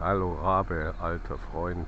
Hallo Rabe, alter Freund.